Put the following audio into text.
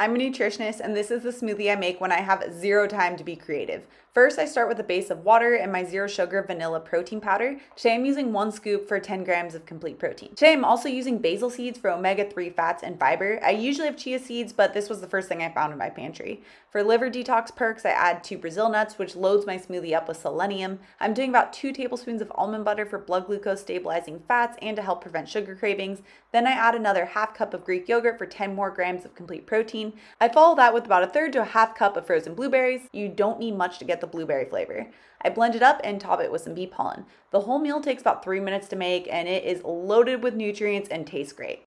I'm a nutritionist, and this is the smoothie I make when I have zero time to be creative. First, I start with a base of water and my zero sugar vanilla protein powder. Today, I'm using one scoop for 10 grams of complete protein. Today, I'm also using basil seeds for omega 3 fats and fiber. I usually have chia seeds, but this was the first thing I found in my pantry. For liver detox perks, I add two Brazil nuts, which loads my smoothie up with selenium. I'm doing about two tablespoons of almond butter for blood glucose stabilizing fats and to help prevent sugar cravings. Then I add another half cup of Greek yogurt for 10 more grams of complete protein. I follow that with about a third to a half cup of frozen blueberries. You don't need much to get the blueberry flavor. I blend it up and top it with some bee pollen. The whole meal takes about three minutes to make and it is loaded with nutrients and tastes great.